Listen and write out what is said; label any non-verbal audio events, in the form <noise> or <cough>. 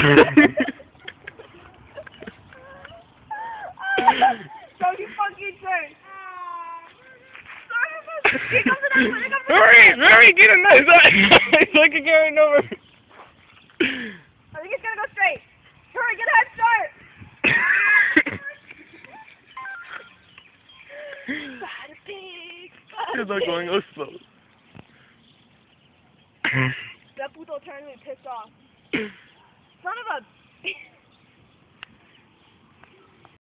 Don't you fucking say. Hurry, hurry, get a nice It's like a can over. I think it's gonna go straight. Hurry, get a head start. It's not going as slow. That puto turned me pissed off. <laughs>